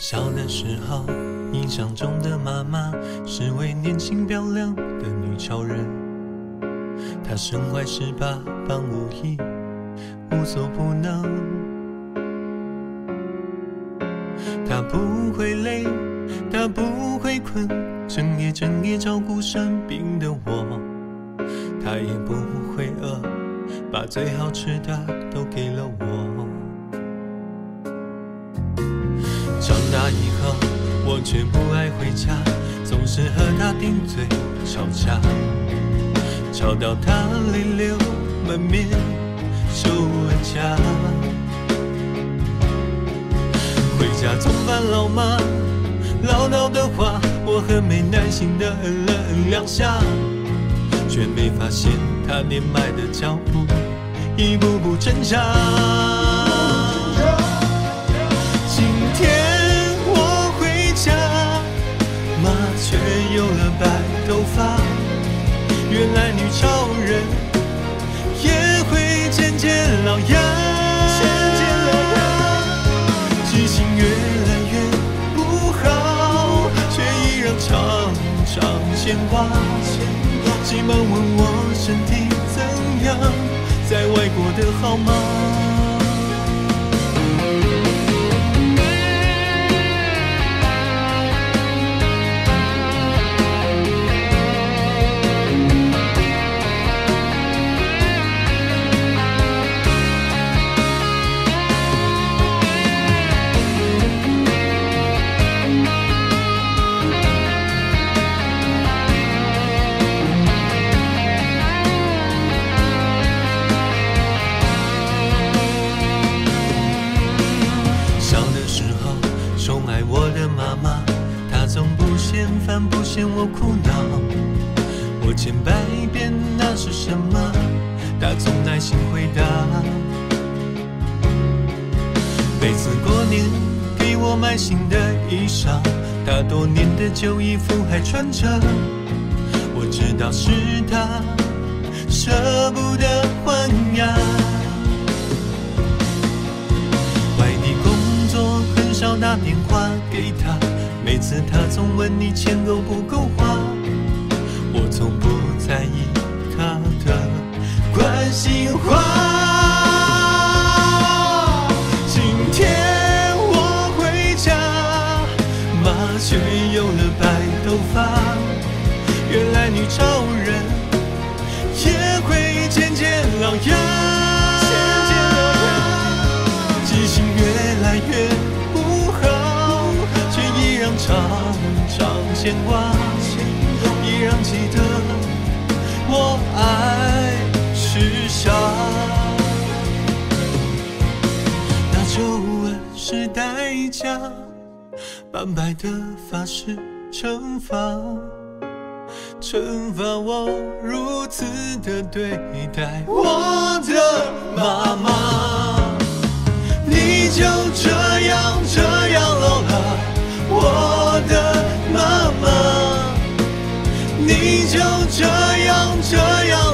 小的时候，印象中的妈妈是位年轻漂亮的女超人。她身怀十八般武艺，无所不能。她不会累，她不会困，整夜整夜照顾生病的我。她也不会饿，把最好吃的都给了我。长大以后，我却不爱回家，总是和他顶嘴吵架，吵到他泪流满面，手挽家。回家总烦老妈唠叨的话，我很没耐心的嗯了嗯两下，却没发现他年迈的脚步一步步挣扎。有了白头发。原来女超人也会渐渐老呀，记性越来越不好，却依然常常牵挂。急忙问我身体怎样，在外国的好吗？嫌烦，不嫌我苦恼。我千百遍那是什么，他总耐心回答。每次过年给我买新的衣裳，他多年的旧衣服还穿着。我知道是他舍不得换呀。外地工作很少打电话给他，每次他总问你钱够不够花，我从不在意他的关心话。今天我回家，妈却有了白头发，原来女超人也会渐渐老呀。牵挂，依然记得我爱是傻。那皱纹是代价，斑白的发是惩罚，惩罚我如此的对待我的妈妈。你就这你就这样这样